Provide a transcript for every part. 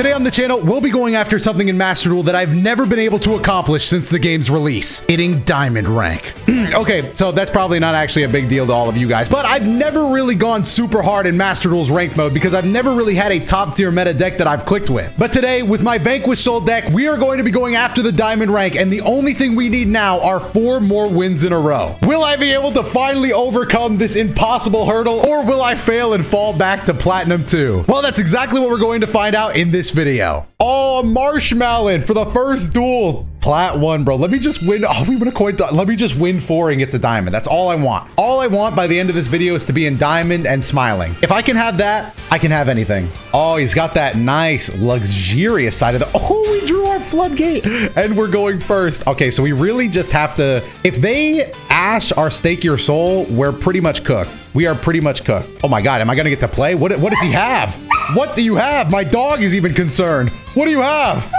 Today on the channel, we'll be going after something in Master Duel that I've never been able to accomplish since the game's release, hitting Diamond rank. okay, so that's probably not actually a big deal to all of you guys, but I've never really gone super hard in Master Duel's rank mode because I've never really had a top tier meta deck that I've clicked with. But today, with my Vanquish Soul deck, we are going to be going after the Diamond rank, and the only thing we need now are four more wins in a row. Will I be able to finally overcome this impossible hurdle, or will I fail and fall back to Platinum 2? Well, that's exactly what we're going to find out in this video. Oh, Marshmallow for the first duel. Plat one, bro. Let me just win. Oh, we would have coined. Let me just win four and get to diamond. That's all I want. All I want by the end of this video is to be in diamond and smiling. If I can have that, I can have anything. Oh, he's got that nice, luxurious side of the. Oh, we drew our floodgate and we're going first. Okay, so we really just have to. If they ash our stake your soul, we're pretty much cooked. We are pretty much cooked. Oh my God, am I gonna get to play? What, what does he have? What do you have? My dog is even concerned. What do you have?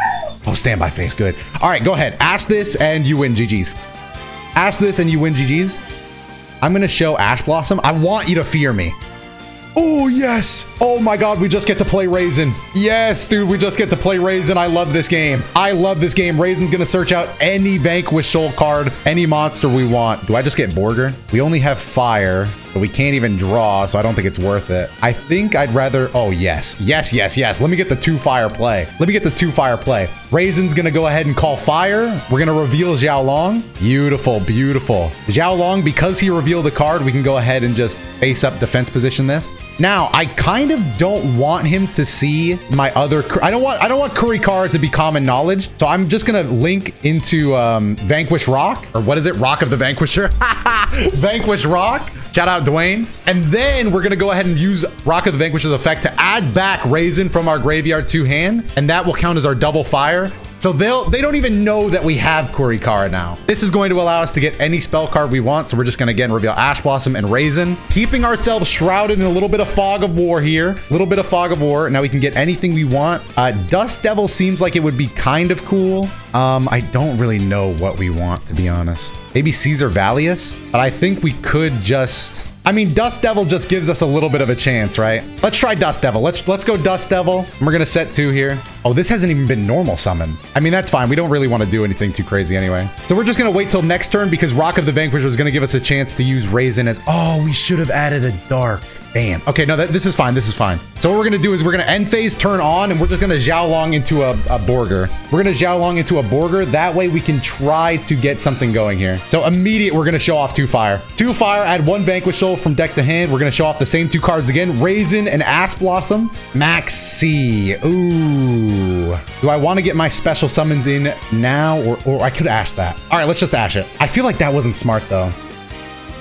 Oh, standby face. Good. All right, go ahead. Ask this and you win GG's. Ask this and you win GG's. I'm going to show Ash Blossom. I want you to fear me. Oh, yes. Oh my God, we just get to play Razen. Yes, dude, we just get to play Razen. I love this game. I love this game. Razen's gonna search out any Vanquish Soul card, any monster we want. Do I just get Borger? We only have fire, but we can't even draw, so I don't think it's worth it. I think I'd rather... Oh, yes. Yes, yes, yes. Let me get the two fire play. Let me get the two fire play. Razen's gonna go ahead and call fire. We're gonna reveal Xiao Long. Beautiful, beautiful. Xiao Long, because he revealed the card, we can go ahead and just face up defense position this. Now, I kind of don't want him to see my other... I don't want I don't want Kurikara to be common knowledge, so I'm just gonna link into um, Vanquish Rock, or what is it? Rock of the Vanquisher? Vanquish Rock. Shout out Dwayne. And then we're to go ahead and use Rock of the Vanquish's effect to add back Razen from our graveyard to hand. And that will count as our double fire. So they'll they don't even know that we have Kurikara now. This is going to allow us to get any spell card we want. So we're just going to again reveal Ash Blossom and Razen, keeping ourselves shrouded in a little bit of fog of war here. A little bit of fog of war. Now we can get anything we want. Uh, Dust Devil seems like it would be kind of cool. Um, I don't really know what we want, to be honest. Maybe Caesar Valius, but I think we could just I mean, Dust Devil just gives us a little bit of a chance, right? Let's try Dust Devil. Let's let's go Dust Devil. We're gonna set two here. Oh, this hasn't even been normal summon. I mean, that's fine. We don't really want to do anything too crazy anyway. So we're just gonna wait till next turn because Rock of the Vanquisher is gonna give us a chance to use Razen as. Oh, we should have added a Dark. Damn. Okay, no, that, this is fine. This is fine. So what we're to do is we're to end phase turn on, and we're just to Xiao Long into a, a Borger. We're to Xiao Long into a Borger. That way we can try to get something going here. So immediate, we're to show off two fire. Two fire, add one Vanquish Soul from deck to hand. We're to show off the same two cards again. Razen and Ash Blossom. Maxx C. Ooh. Do I want to get my special summons in now, or, or I could ash that. All right, let's just ash it. I feel like that wasn't smart, though.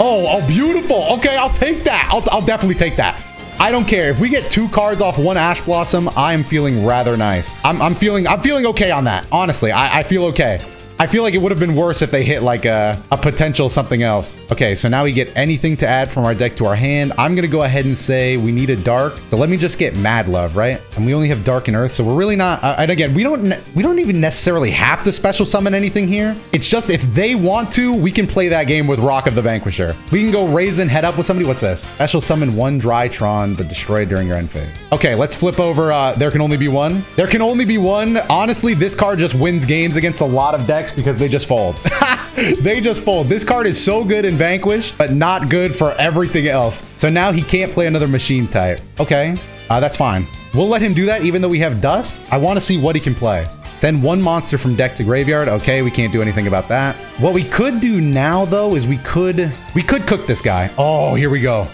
Oh, oh, beautiful. Okay, I'll take that. I'll, I'll definitely take that. I don't care. If we get two cards off one Ash Blossom, I'm feeling rather nice. I'm, I'm feeling I'm feeling okay on that. Honestly, I, I feel okay. I feel like it would have been worse if they hit like a, a potential something else. Okay, so now we get anything to add from our deck to our hand. I'm going to go ahead and say we need a dark. So let me just get Mad Love, right? And we only have Dark and Earth, so we're really not... Uh, and again, we don't we don't even necessarily have to special summon anything here. It's just if they want to, we can play that game with Rock of the Vanquisher. We can go Razen head up with somebody. What's this? Special summon one Drytron, but destroy it during your end phase. Okay, let's flip over. Uh, there can only be one. There can only be one. Honestly, this card just wins games against a lot of decks because they just fold. they just fold. This card is so good in Vanquish, but not good for everything else. So now he can't play another machine type. Okay, uh, that's fine. We'll let him do that even though we have Dust. I want to see what he can play. Send one monster from deck to graveyard. Okay, we can't do anything about that. What we could do now, though, is we could we could cook this guy. Oh, here we go.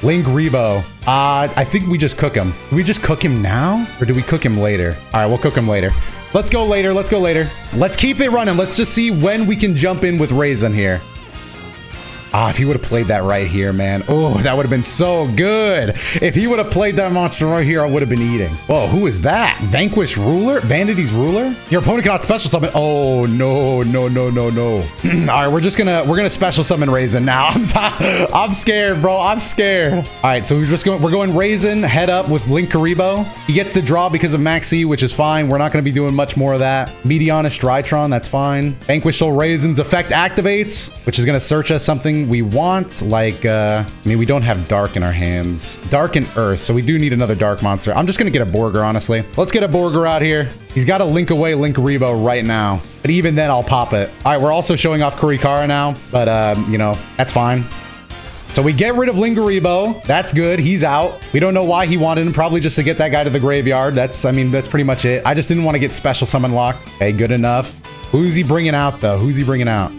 Linkuriboh. Uh, I think we just cook him. Do we just cook him now? Or do we cook him later? All right, we'll cook him later. Let's go later. Let's go later. Let's keep it running. Let's just see when we can jump in with Razen here. Ah, if he would have played that right here, man. Oh, that would have been so good. If he would have played that monster right here, I would have been eating. Whoa, who is that? Vanquish Ruler? Vanity's Ruler? Your opponent cannot special summon. Oh, no, no, no, no, no. All right, we're just gonna, we're gonna special summon Razen now. I'm, I'm scared, bro. I'm scared. All right, so we're just going, we're going Razen, head up with Linkuriboh. He gets the draw because of Maxx C, which is fine. We're not gonna be doing much more of that. Medianus Drytron, that's fine. Vanquish Soul Razen's effect activates, which is gonna search us something we want, like, uh, I mean, we don't have dark in our hands. Dark and earth, so we do need another dark monster. I'm just gonna get a Borger, honestly. Let's get a Borger out here. He's got a Link Away Linkuriboh right now. But even then, I'll pop it. All right, we're also showing off Kurikara now, but, um, you know, that's fine. So we get rid of Linkuriboh. That's good. He's out. We don't know why he wanted him. Probably just to get that guy to the graveyard. That's, I mean, that's pretty much it. I just didn't want to get special summon locked. Okay, good enough. Who's he bringing out, though? Who's he bringing out?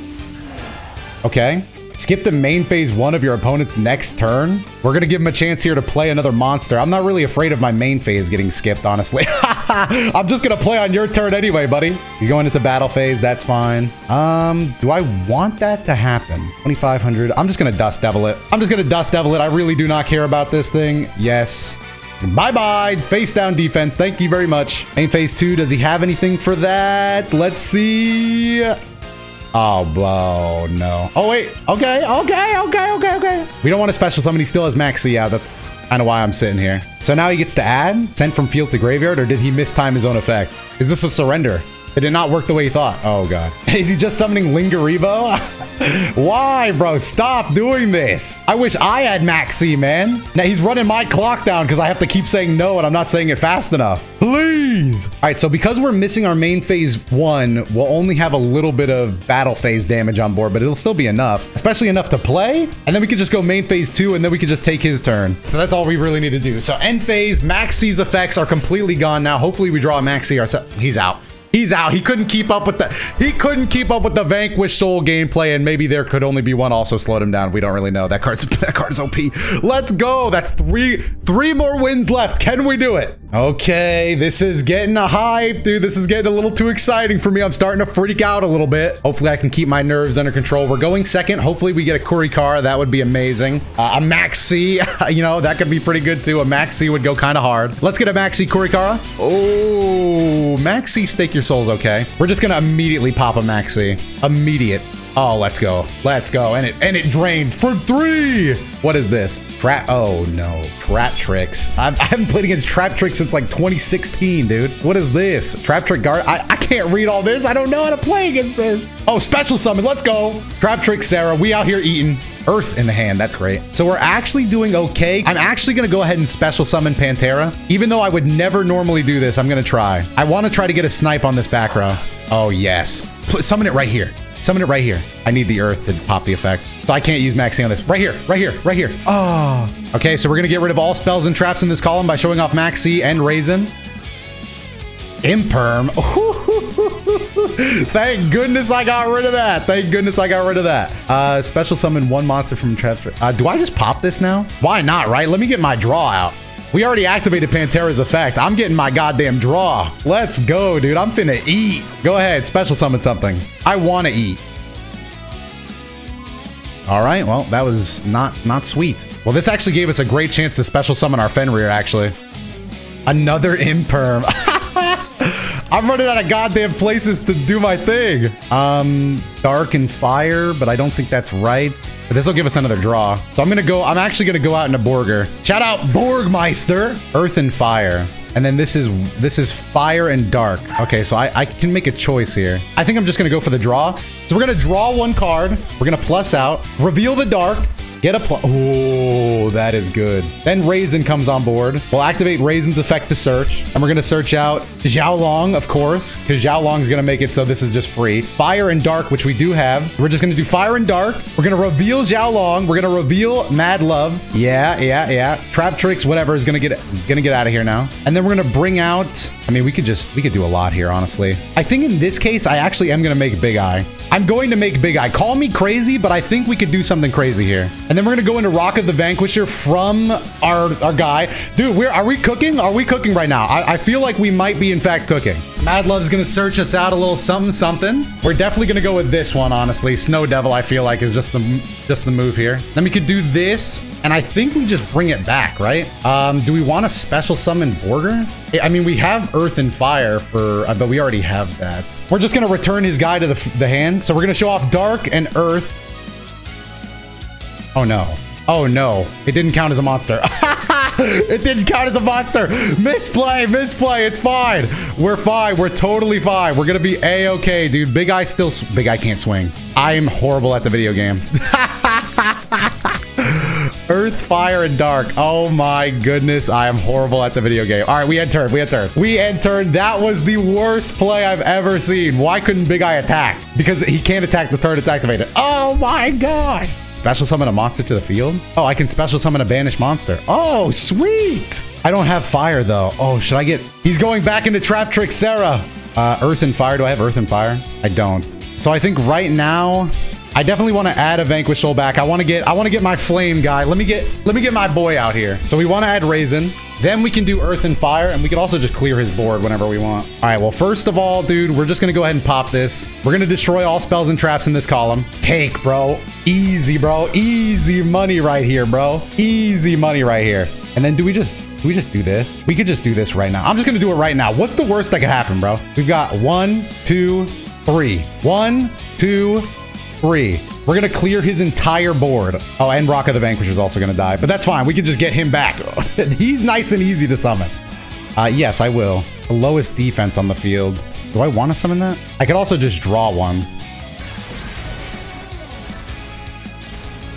Okay. Skip the main phase one of your opponent's next turn. We're going to give him a chance here to play another monster. I'm not really afraid of my main phase getting skipped, honestly. I'm just going to play on your turn anyway, buddy. He's going into battle phase. That's fine. Um, do I want that to happen? 2,500. I'm just going to Dust Devil it. I'm just going to Dust Devil it. I really do not care about this thing. Yes. Bye-bye. Face down defense. Thank you very much. Main phase two. Does he have anything for that? Let's see. Oh, no. Oh, wait. Okay, okay, okay, okay, okay. We don't want a special summon. He still has Maxx C. Yeah, that's kind of why I'm sitting here. So now he gets to add? Sent from field to graveyard? Or did he mistime his own effect? Is this a surrender? It did not work the way he thought. Oh, God. Is he just summoning Linkuriboh? Why, bro? Stop doing this. I wish I had Maxx C, man. Now, he's running my clock down because I have to keep saying no and I'm not saying it fast enough. Please. All right, so because we're missing our main phase one, we'll only have a little bit of battle phase damage on board, but it'll still be enough, especially enough to play. And then we could just go main phase two and then we could just take his turn. So that's all we really need to do. So end phase, Maxx C's effects are completely gone now. Hopefully we draw Maxx C ourselves. He's out. He's out. He couldn't keep up with the he couldn't keep up with the Vanquish Soul gameplay, and maybe there could only be one also slowed him down. We don't really know. That card's that card's OP. Let's go. That's three three more wins left. Can we do it? Okay, this is getting a hype, dude. This is getting a little too exciting for me. I'm starting to freak out a little bit. Hopefully, I can keep my nerves under control. We're going second. Hopefully, we get a Kurikara. That would be amazing. Uh, a Maxx C, you know, that could be pretty good too. A Maxx C would go kind of hard. Let's get a Maxx C Curry car. Oh, Maxx C, stake your soul's okay. We're just gonna immediately pop a Maxx C. Immediate. Oh, let's go. Let's go. And it and it drains for three. What is this? Trap. Oh no. Traptrix. I've, I haven't played against Traptrix since like 2016, dude. What is this? Trap trick guard. I, I can't read all this. I don't know how to play against this. Oh, special summon. Let's go. Traptrix Sera. We out here eating. Earth in the hand. That's great. So we're actually doing okay. I'm actually going to go ahead and special summon Pantera. Even though I would never normally do this, I'm going to try. I want to try to get a snipe on this back row. Oh, yes. Summon it right here. Summon it right here. I need the earth to pop the effect. So I can't use Maxx C on this. Right here, right here, right here. Oh. Okay, so we're going to get rid of all spells and traps in this column by showing off Maxx C and Razen. Imperm. Thank goodness I got rid of that. Thank goodness I got rid of that. Uh, special summon one monster from trap. Uh, do I just pop this now? Why not, right? Let me get my draw out. We already activated Pantera's effect. I'm getting my goddamn draw. Let's go, dude. I'm finna eat. Go ahead, special summon something. I want to eat. All right, well, that was not not sweet. Well, this actually gave us a great chance to special summon our Fenrir, actually. Another Imperm. I'm running out of goddamn places to do my thing. Um, dark and fire, but I don't think that's right. But this will give us another draw. So I'm gonna go, I'm actually gonna go out into Borger. Shout out Borgmeister. Earth and fire. And then this is this is fire and dark. Okay, so I, I can make a choice here. I think I'm just gonna go for the draw. So we're gonna draw one card. We're gonna plus out, reveal the dark, Get a plus. Oh, that is good. Then Razen comes on board. We'll activate Razen's effect to search. And we're going to search out Xiao Long, of course, because Xiao Long is going to make it so this is just free. Fire and Dark, which we do have. We're just going to do Fire and Dark. We're going to reveal Xiao Long. We're going to reveal Mad Love. Yeah, yeah, yeah. Traptrix, whatever, is going to get going to get out of here now. And then we're going to bring out... I mean, we could just... We could do a lot here, honestly. I think in this case, I actually am going to make Big Eye. I'm going to make Big Eye. Call me crazy, but I think we could do something crazy here. And then we're to go into Rock of the Vanquisher from our, our guy. Dude, we're, are we cooking? Are we cooking right now? I, I feel like we might be, in fact, cooking. Mad Love's to search us out a little something, something. We're definitely to go with this one, honestly. Snow Devil, I feel like, is just the, just the move here. Then we could do this. And I think we just bring it back, right? Um, do we want to special summon Borger? I mean, we have Earth and Fire for, uh, but we already have that. We're just to return his guy to the, the hand. So we're to show off Dark and Earth. Oh, no. Oh, no. It didn't count as a monster. it didn't count as a monster. Misplay, misplay. It's fine. We're fine. We're totally fine. We're going to be A-okay, dude. Big Eye still... Big Eye can't swing. I am horrible at the video game. Earth, fire, and dark. Oh my goodness. I am horrible at the video game. All right, we end turn. We end turn. We end turn. That was the worst play I've ever seen. Why couldn't Big Eye attack? Because he can't attack the turn it's activated. Oh my god. Special summon a monster to the field? Oh, I can special summon a banished monster. Oh, sweet. I don't have fire though. Oh, should I get... He's going back into Traptrix Sera. Uh, earth and fire. Do I have earth and fire? I don't. So I think right now, I definitely want to add a Vanquish Soul back. I want to get I want to get my flame guy. Let me get let me get my boy out here. So we want to add Razen. Then we can do Earth and Fire, and we can also just clear his board whenever we want. All right, well, first of all, dude, we're just going to go ahead and pop this. We're going to destroy all spells and traps in this column. Take, bro. Easy, bro. Easy money right here, bro. Easy money right here. And then do we just do we just do this? We could just do this right now. I'm just going to do it right now. What's the worst that could happen, bro? We've got one, two, three. One, two, three. We're going to clear his entire board. Oh, and Rock of the Vanquisher is also going to die. But that's fine. We can just get him back. He's nice and easy to summon. Uh, yes, I will. The lowest defense on the field. Do I want to summon that? I could also just draw one.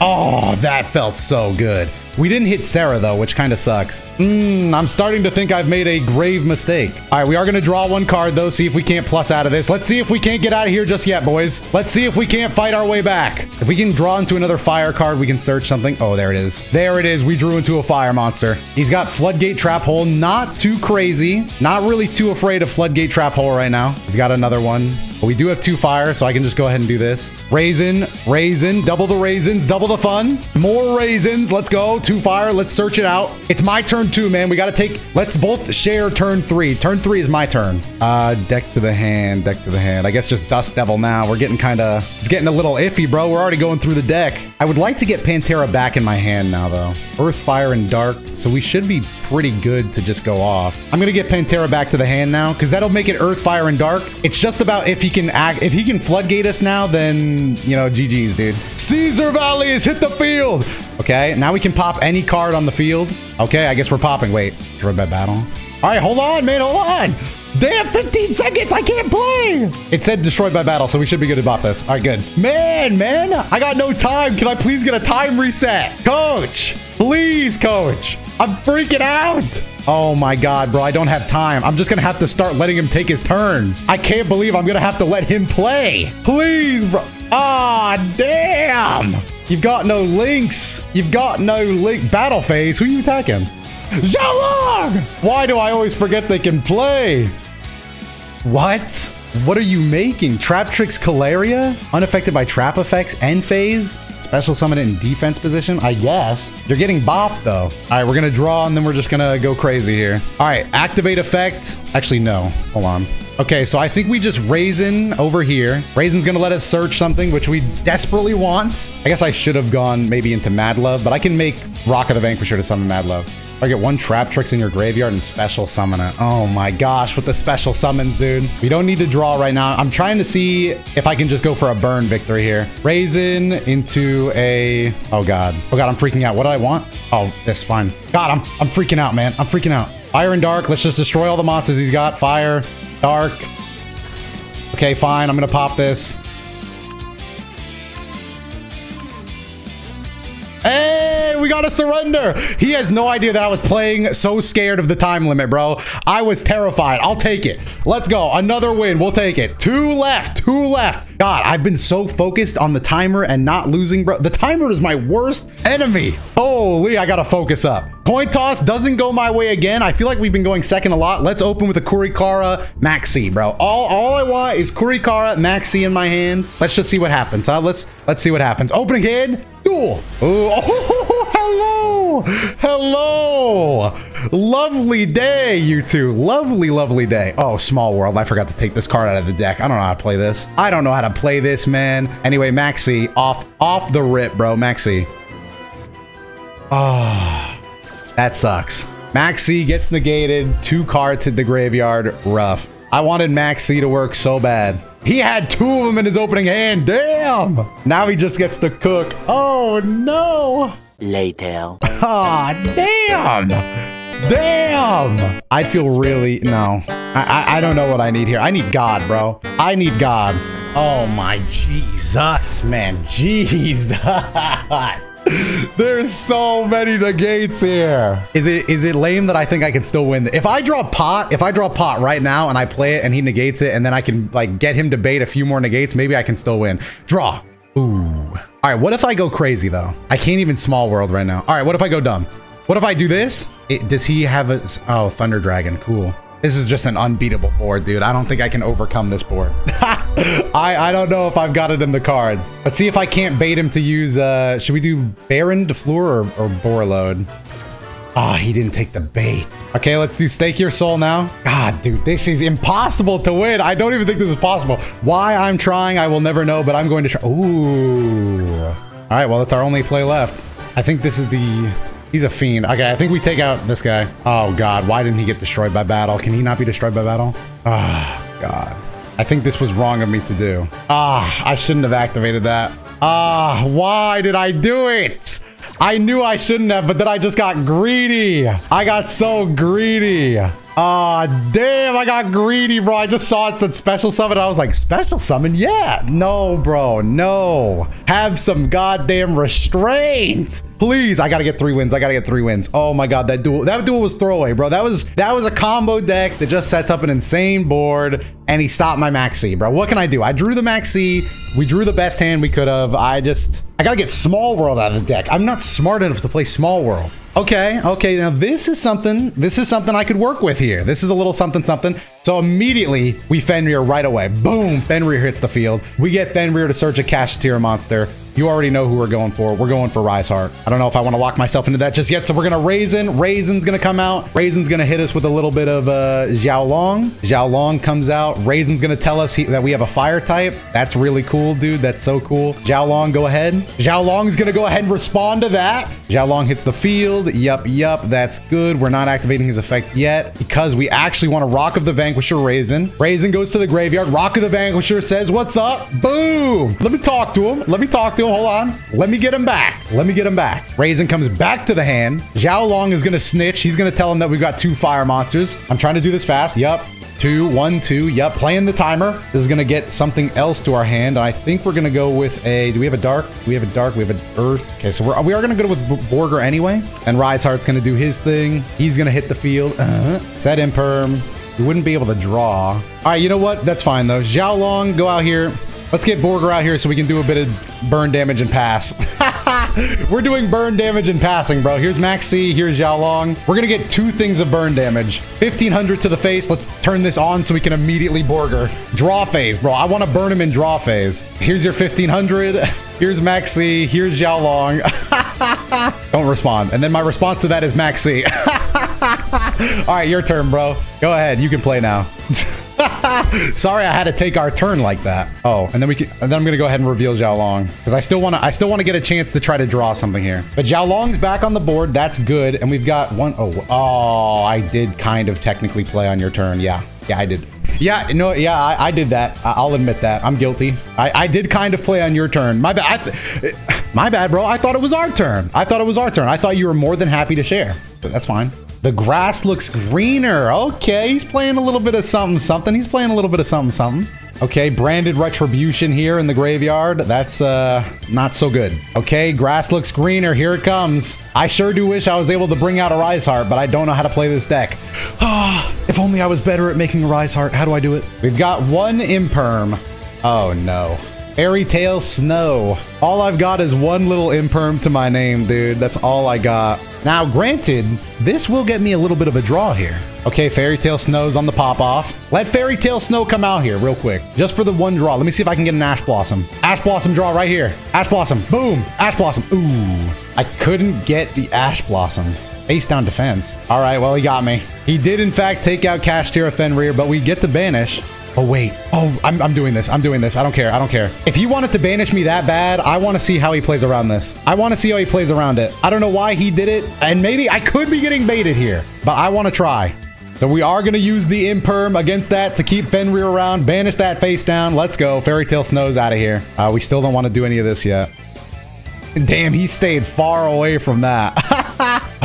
Oh, that felt so good. We didn't hit Sera, though, which kind of sucks. Mmm, I'm starting to think I've made a grave mistake. All right, we are going to draw one card, though, see if we can't plus out of this. Let's see if we can't get out of here just yet, boys. Let's see if we can't fight our way back. If we can draw into another fire card, we can search something. Oh, there it is. There it is. We drew into a fire monster. He's got Floodgate Trap Hole. Not too crazy. Not really too afraid of Floodgate Trap Hole right now. He's got another one. But we do have two fire, so I can just go ahead and do this. Razen, raisin, double the raisins, double the fun. More raisins. Let's go. Two fire. Let's search it out. It's my turn too, man. We got to take, let's both share turn three. Turn three is my turn. Uh, deck to the hand, deck to the hand. I guess just Dust Devil now. We're getting kind of, it's getting a little iffy, bro. We're already going through the deck. I would like to get Pantera back in my hand now, though. Earth, fire, and dark. So we should be pretty good to just go off. I'm gonna get Pantera back to the hand now because that'll make it Earth, Fire, and Dark. It's just about if he can act, if he can floodgate us now, then you know, GG's, dude. Caesar Valius has hit the field. Okay, now we can pop any card on the field. Okay, I guess we're popping. Wait, destroyed by battle. All right, hold on, man, hold on. Damn, 15 seconds, I can't play. It said destroyed by battle, so we should be good to buff this. All right, good. Man, man, I got no time. Can I please get a time reset? Coach, please, coach. I'm freaking out. Oh my god, bro. I don't have time. I'm just gonna have to start letting him take his turn. I can't believe I'm gonna have to let him play. Please, bro. Ah, damn. You've got no links. You've got no link. Battle phase. Who are you attacking? Zhalong! Why do I always forget they can play? What? What are you making? Traptrix Caleria? Unaffected by trap effects and phase? Special summon it in defense position? I guess. You're getting bopped, though. All right, we're to draw, and then we're just to go crazy here. All right, activate effect. Actually, no. Hold on. Okay, so I think we just Razen over here. Razen's gonna let us search something, which we desperately want. I guess I should have gone maybe into Mad Love, but I can make Rock of the Vanquisher to summon Mad Love. I get one Traptrix in your graveyard and special summon it. Oh my gosh, with the special summons, dude. We don't need to draw right now. I'm trying to see if I can just go for a burn victory here. Razen into a... Oh god. Oh god, I'm freaking out. What do I want? Oh, that's fine. God, I'm, I'm freaking out, man. I'm freaking out. Fire and Dark. Let's just destroy all the monsters he's got. Fire, Dark. Okay, fine. I'm gonna pop this. We gotta surrender. He has no idea that I was playing so scared of the time limit, bro. I was terrified. I'll take it. Let's go. Another win. We'll take it. Two left. Two left. God, I've been so focused on the timer and not losing, bro. The timer is my worst enemy. Holy, I gotta focus up. Coin toss doesn't go my way again. I feel like we've been going second a lot. Let's open with a Kurikara Maxx C, bro. All, all I want is Kurikara Maxx C in my hand. Let's just see what happens. Huh? Let's let's see what happens. Opening hand. Cool. Oh, hello. Lovely day, you two. Lovely, lovely day. Oh, small world. I forgot to take this card out of the deck. I don't know how to play this. I don't know how to play this, man. Anyway, Maxx C, off off the rip, bro. Maxx C. Ah. Oh. That sucks. Maxx C gets negated. Two cards hit the graveyard. Rough. I wanted Maxx C to work so bad. He had two of them in his opening hand. Damn. Now he just gets to cook. Oh, no. Later. Ah, oh, damn. Damn. I feel really, no. I, I, I don't know what I need here. I need God, bro. I need God. Oh, my Jesus, man. Jesus. There's so many negates here. Is it is it lame that I think I can still win? If I draw pot, if I draw pot right now and I play it and he negates it and then I can like get him to bait a few more negates, maybe I can still win. Draw. All right, what if I go crazy though? I can't even small world right now. All right, what if I go dumb? What if I do this? It, does he have a... Oh, Thunder Dragon. Cool. This is just an unbeatable board, dude. I don't think I can overcome this board. I, I don't know if I've got it in the cards. Let's see if I can't bait him to use, uh, should we do Baron, DeFleur, or, or Borreload? Ah, oh, he didn't take the bait. Okay, let's do Stake Your Soul now. God, dude, this is impossible to win. I don't even think this is possible. Why I'm trying, I will never know, but I'm going to try. Ooh. All right, well, that's our only play left. I think this is the He's a fiend. Okay, I think we take out this guy. Oh, God. Why didn't he get destroyed by battle? Can he not be destroyed by battle? Ah, oh, God. I think this was wrong of me to do. Ah, I shouldn't have activated that. Ah, why did I do it? I knew I shouldn't have, but then I just got greedy. I got so greedy. Ah, oh, damn, I got greedy, bro. I just saw it said special summon. I was like, special summon? Yeah. No, bro, no. Have some goddamn restraint. Please, I gotta get three wins. I gotta get three wins. Oh my god, that duel, that duel was throwaway, bro. That was that was a combo deck that just sets up an insane board, and he stopped my Maxx C, bro. What can I do? I drew the Maxx C. We drew the best hand we could have. I just, I gotta get Small World out of the deck. I'm not smart enough to play Small World. Okay, okay, now this is something, this is something I could work with here. This is a little something something. So immediately, we Fenrir right away. Boom, Fenrir hits the field. We get Fenrir to search a Kashtira monster. You already know who we're going for. We're going for Rise Heart. I don't know if I want to lock myself into that just yet. So we're going to Razen. Razen's going to come out. Razen's going to hit us with a little bit of uh, Xiao Long. Comes out. Razen's going to tell us he, that we have a fire type. That's really cool, dude. That's so cool. Xiao Long, go ahead. Xiao Long's going to go ahead and respond to that. Xiao Long hits the field. Yup, yup. That's good. We're not activating his effect yet because we actually want a Rock of the Vanquisher Razen. Razen goes to the graveyard. Rock of the Vanquisher says, what's up? Boom. Let me talk to him. Let me talk to him. Hold on. Let me get him back. Let me get him back. Razen comes back to the hand. Xiao Long is going to snitch. He's going to tell him that we've got two fire monsters. I'm trying to do this fast. Yup. Two, one, two. Yep, playing the timer. This is to get something else to our hand. I think we're to go with a... Do we have a dark? We have a dark. We have an earth. Okay, so we're, we are to go with Borger anyway. And Rise Heart's going to do his thing. He's to hit the field. Uh -huh. Set Imperm. We wouldn't be able to draw. All right, you know what? That's fine, though. Xiao Long, go out here. Let's get Borger out here so we can do a bit of burn damage and pass. We're doing burn damage and passing, bro. Here's Maxx C, here's Yao Long. We're gonna get two things of burn damage. 1500 to the face. Let's turn this on so we can immediately Borger. Draw phase, bro. I want to burn him in draw phase. Here's your 1500. Here's Maxx C. Here's Yao Long. Don't respond. And then my response to that is Maxx C. All right, your turn, bro. Go ahead. You can play now. Sorry, I had to take our turn like that. Oh, and then we can, and then I'm gonna go ahead and reveal Xiao Long because I still want to. I still want to get a chance to try to draw something here. But Xiao Long's back on the board. That's good, and we've got one. Oh, oh, I did kind of technically play on your turn. Yeah, yeah, I did. Yeah, no, yeah, I, I did that. I'll admit that. I'm guilty. I, I did kind of play on your turn. My bad. Eh, my bad, bro. I thought it was our turn. I thought it was our turn. I thought you were more than happy to share. But that's fine. The grass looks greener. Okay, he's playing a little bit of something, something. He's playing a little bit of something, something. Okay, branded retribution here in the graveyard. That's uh, not so good. Okay, grass looks greener. Here it comes. I sure do wish I was able to bring out a Rise Heart, but I don't know how to play this deck. Ah, if only I was better at making a Rise Heart. How do I do it? We've got one Imperm. Oh no. Fairy Tail Snow. All I've got is one little imperm to my name, dude. That's all I got. Now, granted, this will get me a little bit of a draw here. Okay, Fairy Tail Snow's on the pop-off. Let Fairy Tail Snow come out here real quick. Just for the one draw. Let me see if I can get an Ash Blossom. Ash Blossom draw right here. Ash Blossom. Boom. Ash Blossom. Ooh. I couldn't get the Ash Blossom. Face down defense. All right, well, he got me. He did, in fact, take out Kashtira Fenrir, but we get the banish. Oh, wait. Oh, I'm, I'm doing this. I'm doing this. I don't care. I don't care. If you wanted to banish me that bad, I want to see how he plays around this. I want to see how he plays around it. I don't know why he did it. And maybe I could be getting baited here, but I want to try. So we are going to use the Imperm against that to keep Fenrir around. Banish that face down. Let's go. Fairy Tail Snow's out of here. Uh, we still don't want to do any of this yet. Damn, he stayed far away from that.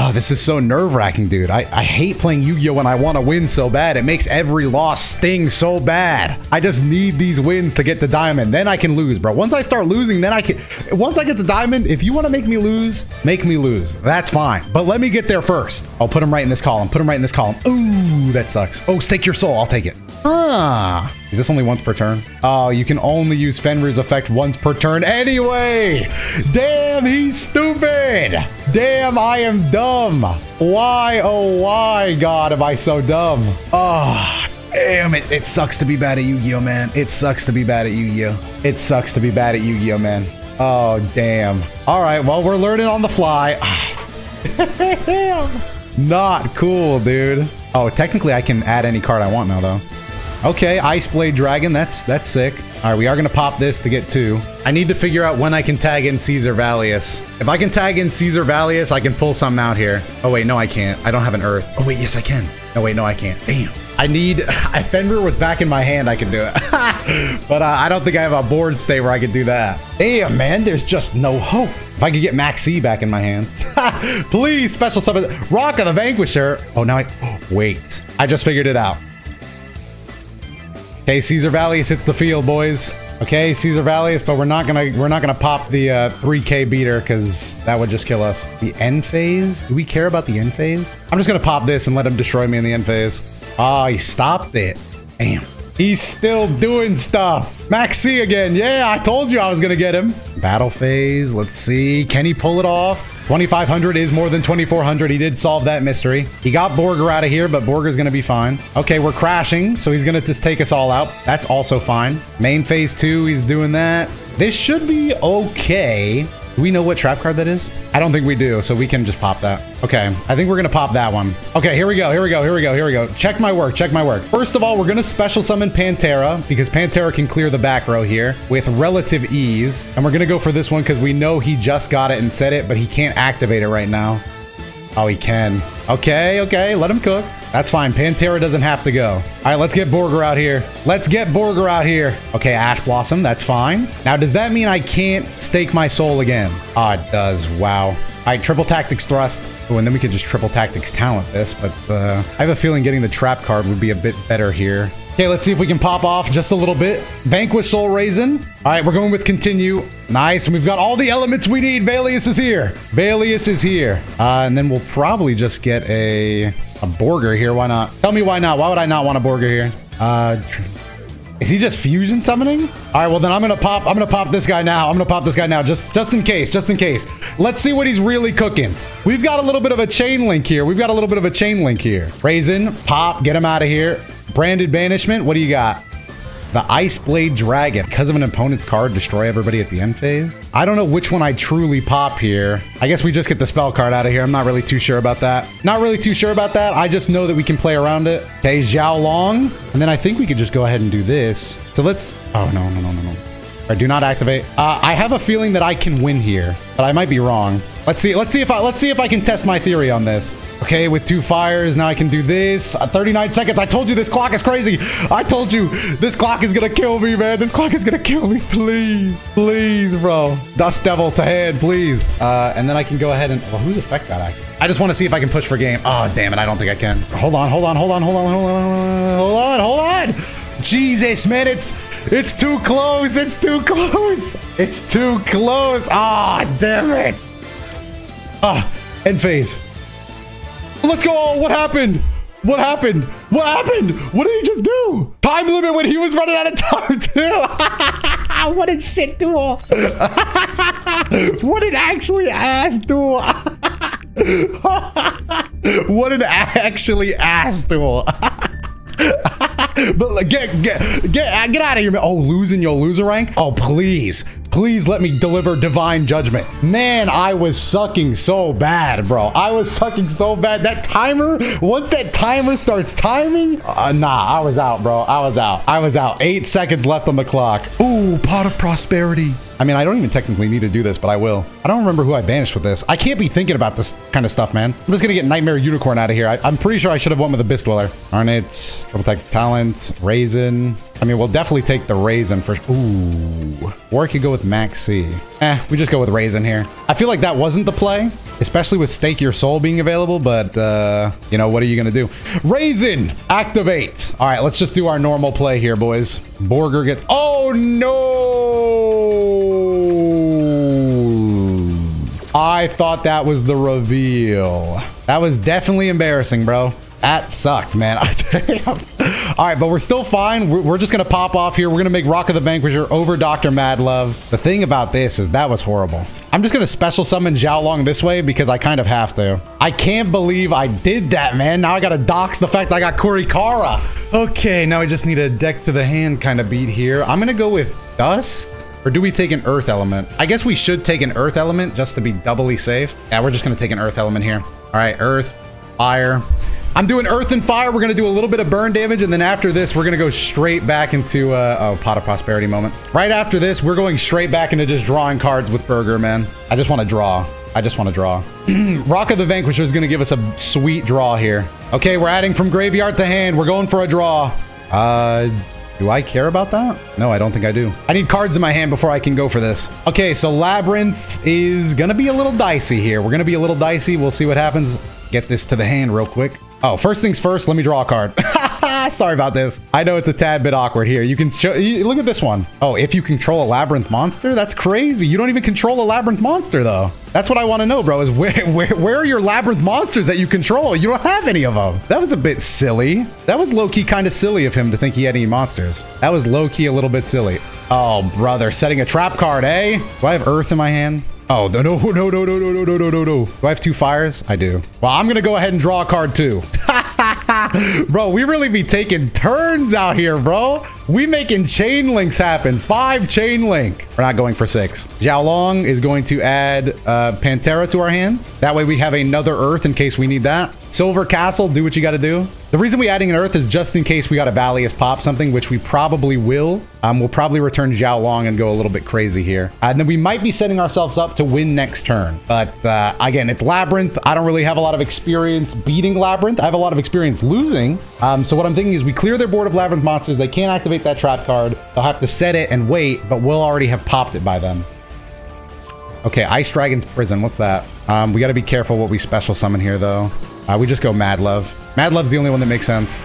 Oh, this is so nerve wracking, dude. I, I hate playing Yu Gi Oh! when I want to win so bad. It makes every loss sting so bad. I just need these wins to get the diamond. Then I can lose, bro. Once I start losing, then I can. Once I get the diamond, if you want to make me lose, make me lose. That's fine. But let me get there first. I'll put him right in this column. Put him right in this column. Ooh, that sucks. Oh, stake your soul. I'll take it. Ah. Is this only once per turn? Oh, you can only use Fenrir's effect once per turn anyway. Damn, he's stupid. Damn, I am dumb. Why, oh why, God, am I so dumb? Oh, damn it. It sucks to be bad at Yu-Gi-Oh, man. It sucks to be bad at Yu-Gi-Oh. It sucks to be bad at Yu-Gi-Oh, man. Oh, damn. All right, well, we're learning on the fly. Not cool, dude. Oh, technically I can add any card I want now, though. Okay, Ice Blade Dragon. That's that's sick. All right, we are to pop this to get two. I need to figure out when I can tag in Caesar Valius. If I can tag in Caesar Valius, I can pull something out here. Oh, wait, no, I can't. I don't have an Earth. Oh, wait, yes, I can. No, wait, no, I can't. Damn. I need... If Fenrir was back in my hand, I could do it. but uh, I don't think I have a board state where I could do that. Damn, man, there's just no hope. If I could get Maxx C back in my hand. Please, special summon... Rock of the Vanquisher. Oh, now I... Wait. I just figured it out. Okay, Caesar Valius hits the field, boys. Okay, Caesar Valius, but we're not gonna we're not gonna pop the uh, 3K beater because that would just kill us. The end phase? Do we care about the end phase? I'm just gonna pop this and let him destroy me in the end phase. Oh, he stopped it. Damn. He's still doing stuff. Maxx C again. Yeah, I told you I was gonna get him. Battle phase. Let's see. Can he pull it off? 2500 is more than 2400. He did solve that mystery. He got Borger out of here, but Borger's going to be fine. Okay, we're crashing, so he's going to just take us all out. That's also fine. Main phase two, he's doing that. This should be okay. Do we know what trap card that is? I don't think we do, so we can just pop that. Okay, I think we're gonna pop that one. Okay, here we go, here we go, here we go, here we go. Check my work, check my work. First of all, we're gonna special summon Pantera because Pantera can clear the back row here with relative ease. And we're gonna go for this one because we know he just got it and set it, but he can't activate it right now. Oh, he can. Okay, okay, let him cook. That's fine. Pantera doesn't have to go. All right, let's get Borger out here. Let's get Borger out here. Okay, Ash Blossom, that's fine. Now, does that mean I can't stake my soul again? Ah, oh, it does. Wow. All right, triple tactics thrust. Oh, and then we could just triple tactics talent this, but uh, I have a feeling getting the trap card would be a bit better here. Okay, let's see if we can pop off just a little bit. Vanquish Soul Razen. All right, we're going with continue. Nice, and we've got all the elements we need. Valius is here. Valius is here. Uh, and then we'll probably just get a a Borger here. Why not? Tell me why not. Why would I not want a Borger here? Uh, is he just fusion summoning? All right, well then I'm gonna pop. I'm gonna pop this guy now. I'm gonna pop this guy now, just just in case, just in case. Let's see what he's really cooking. We've got a little bit of a chain link here. We've got a little bit of a chain link here. Razen, pop, get him out of here. Branded banishment. What do you got? The Ice Blade Dragon. Because of an opponent's card, destroy everybody at the end phase. I don't know which one I truly pop here. I guess we just get the spell card out of here. I'm not really too sure about that. Not really too sure about that. I just know that we can play around it. Okay, Xiao Long. And then I think we could just go ahead and do this. So let's... Oh, no, no, no, no, no. Right, do not activate. Uh, I have a feeling that I can win here, but I might be wrong. Let's see. Let's see if I let's see if I can test my theory on this. Okay, with two fires, now I can do this. Uh, 39 seconds. I told you this clock is crazy. I told you this clock is gonna kill me, man. This clock is gonna kill me. Please, please, bro. Dust Devil to hand, please. Uh, and then I can go ahead and well, whose effect got active? I just want to see if I can push for game. Oh, damn it. I don't think I can. Hold on, hold on, hold on, hold on, hold on, hold on, hold on. Jesus, man, it's it's too close. It's too close. It's too close. Ah, oh, damn it. Ah, end phase. Let's go. What happened? What happened? What happened? What did he just do? Time limit when he was running out of time too. what a shit duel. what an actually ass duel. what an actually ass duel. but get get get uh, get out of here, man. Oh, losing your loser rank? Oh, please. Please let me deliver divine judgment. Man, I was sucking so bad, bro. I was sucking so bad. That timer, once that timer starts timing, uh, nah, I was out, bro. I was out. I was out. Eight seconds left on the clock. Ooh, pot of prosperity. I mean, I don't even technically need to do this, but I will. I don't remember who I banished with this. I can't be thinking about this kind of stuff, man. I'm just gonna get Nightmare Unicorn out of here. I, am pretty sure I should have went with the Abyss Dweller. Arnett, Triple Tech Talent, Razen. I mean, we'll definitely take the Razen for... Ooh. Or I could go with Maxx C. Eh, we just go with Razen here. I feel like that wasn't the play, especially with Stake Your Soul being available, but, uh, you know, what are you to do? Razen, activate. All right, let's just do our normal play here, boys. Borger gets... Oh, no! I thought that was the reveal. That was definitely embarrassing, bro. That sucked, man. All right, but we're still fine. We're, we're just going to pop off here. We're going to make Rock of the Vanquisher over Dr. Madlove. The thing about this is that was horrible. I'm just going to special summon Xiao Long this way because I kind of have to. I can't believe I did that, man. Now I got to dox the fact I got Kurikara. Okay, now I just need a deck to the hand kind of beat here. I'm to go with Dust. Or do we take an Earth Element? I guess we should take an Earth Element just to be doubly safe. Yeah, we're just to take an Earth Element here. All right, Earth, Fire. I'm doing Earth and Fire. We're to do a little bit of burn damage. And then after this, we're to go straight back into uh, oh, Pot of Prosperity moment. Right after this, we're going straight back into just drawing cards with Borger, man. I just want to draw. I just want to draw. Rock of the Vanquisher is going to give us a sweet draw here. Okay, we're adding from graveyard to hand. We're going for a draw. Uh, do I care about that? No, I don't think I do. I need cards in my hand before I can go for this. Okay, so Labyrinth is gonna be a little dicey here. We're gonna be a little dicey. We'll see what happens. Get this to the hand real quick. Oh, first things first, let me draw a card. Sorry about this. I know it's a tad bit awkward here. You can show, look at this one. Oh, if you control a labyrinth monster, that's crazy. You don't even control a labyrinth monster though. That's what I want to know, bro, is where, where, where are your labyrinth monsters that you control? You don't have any of them. That was a bit silly. That was low-key kind of silly of him to think he had any monsters. That was low-key a little bit silly. Oh, brother, setting a trap card, eh? Do I have earth in my hand? Oh, no, no, no, no, no, no, no, no, no, no, no. Do I have two fires? I do. Well, I'm going to go ahead and draw a card too. bro, we really be taking turns out here, bro. We making chain links happen. Five chain link. We're not going for six. Xiao Long is going to add uh, Pantera to our hand. That way we have another Earth in case we need that. Silver Castle, do what you got to do. The reason we adding an Earth is just in case we got a Valius pop something, which we probably will. Um, we'll probably return Xiao Long and go a little bit crazy here. Uh, and then we might be setting ourselves up to win next turn. But uh, again, it's Labyrinth. I don't really have a lot of experience beating Labyrinth. I have a lot of experience losing. Um, so what I'm thinking is we clear their board of Labyrinth monsters. They can't activate activate that trap card. They'll have to set it and wait, but we'll already have popped it by then. Okay, Ice Dragon's Prison. What's that? Um, we got to be careful what we special summon here, though. Uh, we just go Mad Love. Mad Love's the only one that makes sense.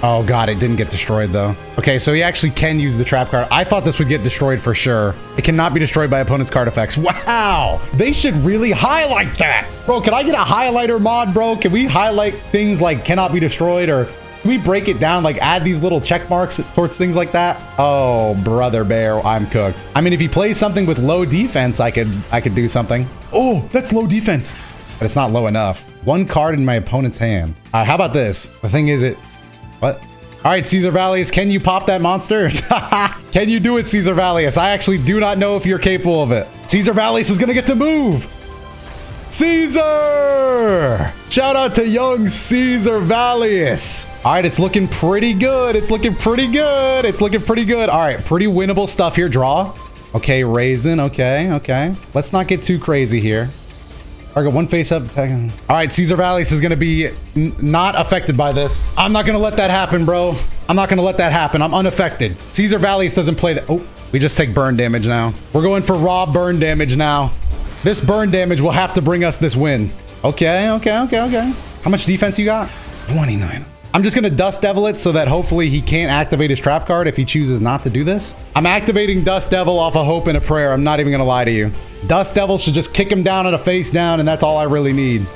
Oh god, it didn't get destroyed though. Okay, so he actually can use the trap card. I thought this would get destroyed for sure. It cannot be destroyed by opponent's card effects. Wow! They should really highlight that! Bro, can I get a highlighter mod, bro? Can we highlight things like cannot be destroyed or can we break it down, like add these little check marks towards things like that? Oh, brother bear, I'm cooked. I mean, if he plays something with low defense, I could, I could do something. Oh, that's low defense, but it's not low enough. One card in my opponent's hand. All right, how about this? The thing is it, what? All right, Caesar Valius, can you pop that monster? can you do it, Caesar Valius? I actually do not know if you're capable of it. Caesar Valius is gonna get to move. Caesar! Shout out to young Caesar Valius. All right, it's looking pretty good. It's looking pretty good. It's looking pretty good. All right, pretty winnable stuff here. Draw. Okay, Razen. Okay, okay. Let's not get too crazy here. Target one face up. All right, Caesar Valius is going to be not affected by this. I'm not going to let that happen, bro. I'm not going to let that happen. I'm unaffected. Caesar Valius doesn't play that. Oh, we just take burn damage now. We're going for raw burn damage now. This burn damage will have to bring us this win. Okay, okay, okay, okay. How much defense you got? 29. I'm just going to Dust Devil it so that hopefully he can't activate his trap card if he chooses not to do this. I'm activating Dust Devil off a hope and a prayer. I'm not even going to lie to you. Dust Devil should just kick him down on a face down, and that's all I really need.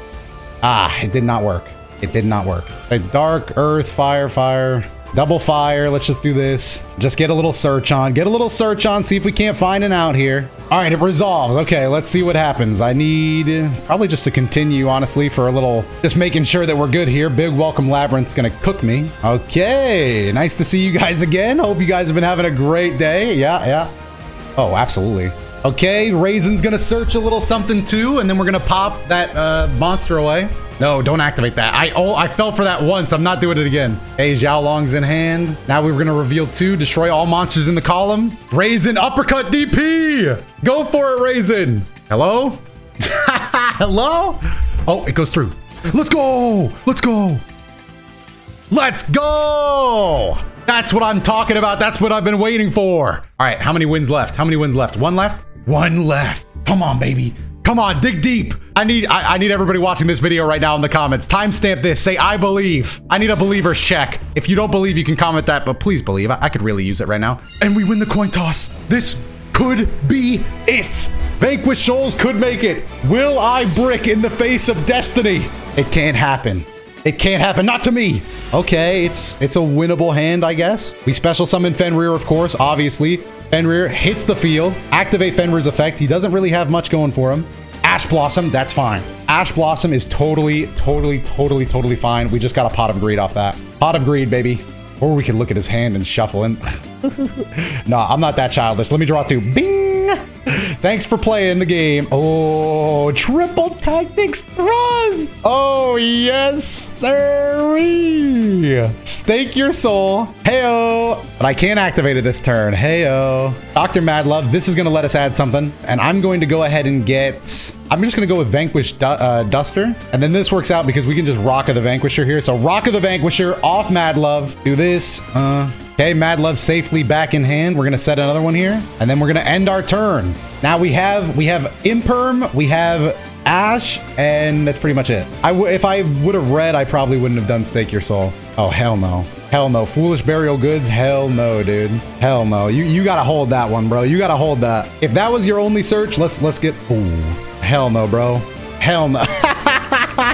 Ah, it did not work. It did not work. A dark, earth, fire, fire. Double fire. Let's just do this. Just get a little search on. Get a little search on. See if we can't find an out here. All right, it resolves. Okay, let's see what happens. I need probably just to continue, honestly, for a little, just making sure that we're good here. Big Welcome Labyrinth's gonna cook me. Okay, nice to see you guys again. Hope you guys have been having a great day. Yeah, yeah. Oh, absolutely. Okay, Razen's gonna search a little something too, and then we're gonna pop that uh, monster away. No, don't activate that. I oh, I fell for that once. I'm not doing it again. Hey, Xiao Long's in hand. Now we're to reveal two. Destroy all monsters in the column. Razen uppercut DP. Go for it, Razen. Hello? Hello? Oh, it goes through. Let's go. Let's go. Let's go. That's what I'm talking about. That's what I've been waiting for. All right, how many wins left? How many wins left? One left? One left. Come on, baby. Come on, dig deep. I need I, I, need everybody watching this video right now in the comments. Timestamp this. Say I believe. I need a believer's check. If you don't believe, you can comment that, but please believe. I, I could really use it right now. And we win the coin toss. This could be it. Vanquish Souls could make it. Will I brick in the face of destiny? It can't happen. It can't happen. Not to me. Okay, it's it's a winnable hand, I guess. We special summon Fenrir, of course, obviously. Fenrir hits the field. Activate Fenrir's effect. He doesn't really have much going for him. Ash Blossom, that's fine. Ash Blossom is totally, totally, totally, totally fine. We just got a Pot of Greed off that. Pot of Greed, baby. Or we can look at his hand and shuffle in. no, I'm not that childish. Let me draw two. Bing! Thanks for playing the game. Oh, triple tactics thrust. Oh, yes, sir. Stake your soul. Heyo. But I can't activate it this turn. Heyo. Dr. Mad Love, this is going to let us add something. And I'm going to go ahead and get... I'm just going to go with Vanquish du uh, Duster. And then this works out because we can just Rock of the Vanquisher here. So Rock of the Vanquisher off Mad Love. Do this. Uh, Okay, Mad Love safely back in hand. We're gonna set another one here, and then we're gonna end our turn. Now we have we have Imperm, we have Ash, and that's pretty much it. I if I would have read, I probably wouldn't have done Stake Your Soul. Oh hell no, hell no. Foolish Burial Goods, hell no, dude, hell no. You you gotta hold that one, bro. You gotta hold that. If that was your only search, let's let's get. Ooh, hell no, bro. Hell no.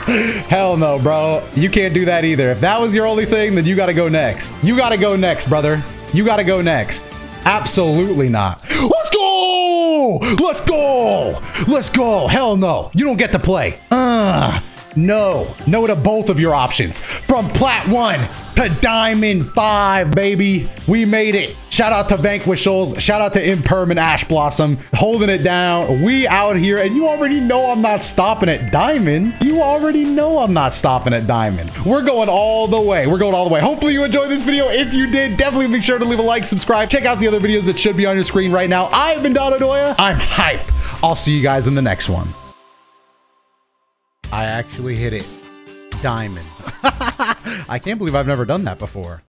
Hell no, bro. You can't do that either. If that was your only thing, then you got to go next. You got to go next, brother. You got to go next. Absolutely not. Let's go! Let's go! Let's go! Hell no. You don't get to play. Uh, no. No to both of your options. From Plat 1 to Diamond 5, baby. We made it. Shout out to Vanquish Souls. Shout out to Imperm and Ash Blossom holding it down. We out here, and you already know I'm not stopping at Diamond. You already know I'm not stopping at Diamond. We're going all the way. We're going all the way. Hopefully you enjoyed this video. If you did, definitely make sure to leave a like, subscribe. Check out the other videos that should be on your screen right now. I've been DotoDoya. I'm hype. I'll see you guys in the next one. I actually hit it. Diamond. I can't believe I've never done that before.